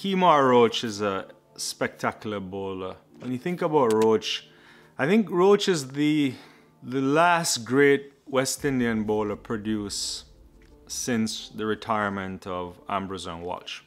Kemar Roach is a spectacular bowler. When you think about Roach, I think Roach is the the last great West Indian bowler produced since the retirement of Ambrose and Walsh.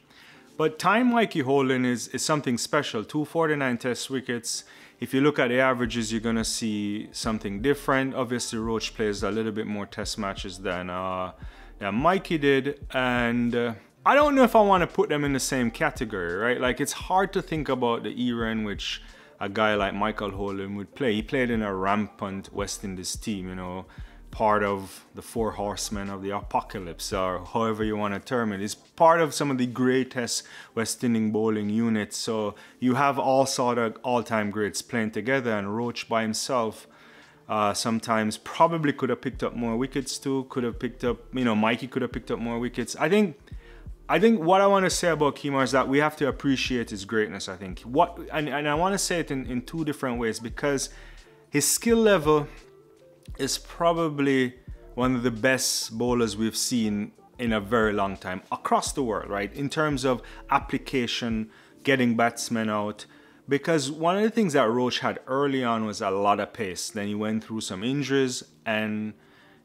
But time Mikey Holding is, is something special. 249 test wickets. If you look at the averages, you're going to see something different. Obviously, Roach plays a little bit more test matches than, uh, than Mikey did. And uh, I don't know if I want to put them in the same category, right? Like, it's hard to think about the era in which a guy like Michael Holding would play. He played in a rampant West Indies team, you know, part of the four horsemen of the apocalypse, or however you want to term it. It's part of some of the greatest West Indian bowling units. So you have all sort of all-time greats playing together, and Roach by himself uh, sometimes probably could have picked up more wickets too. Could have picked up, you know, Mikey could have picked up more wickets. I think. I think what I want to say about Kemar is that we have to appreciate his greatness. I think what, and, and I want to say it in, in two different ways because his skill level is probably one of the best bowlers we've seen in a very long time across the world, right? In terms of application, getting batsmen out. Because one of the things that Roach had early on was a lot of pace. Then he went through some injuries and,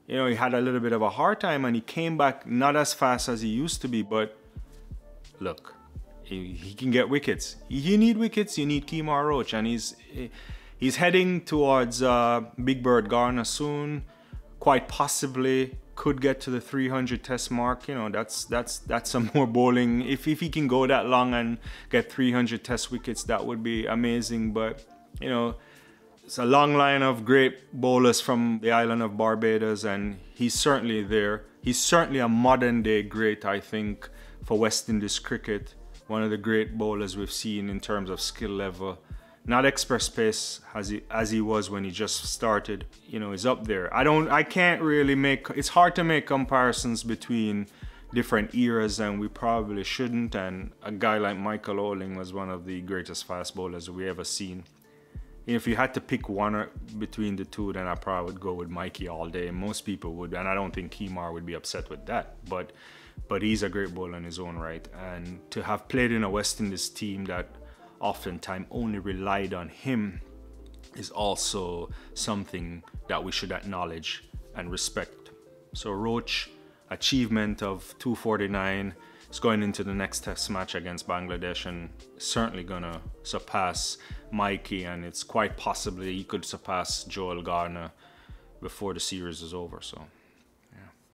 you know, he had a little bit of a hard time and he came back not as fast as he used to be. But look, he, he can get wickets. You need wickets, you need Kemar Roach. And he's. He's heading towards uh, Big Bird Garner soon. Quite possibly could get to the 300 test mark. You know, that's that's that's some more bowling. If if he can go that long and get 300 test wickets, that would be amazing. But you know, it's a long line of great bowlers from the island of Barbados, and he's certainly there. He's certainly a modern day great, I think, for West Indies cricket. One of the great bowlers we've seen in terms of skill level not express pace as he as he was when he just started you know is up there i don't i can't really make it's hard to make comparisons between different eras and we probably shouldn't and a guy like michael Holding was one of the greatest fast bowlers we ever seen if you had to pick one uh, between the two then i probably would go with mikey all day most people would and i don't think kemar would be upset with that but but he's a great bowler in his own right and to have played in a west indies team that oftentimes only relied on him is also something that we should acknowledge and respect. So Roach achievement of 249 is going into the next test match against Bangladesh and certainly gonna surpass Mikey and it's quite possibly he could surpass Joel Garner before the series is over. So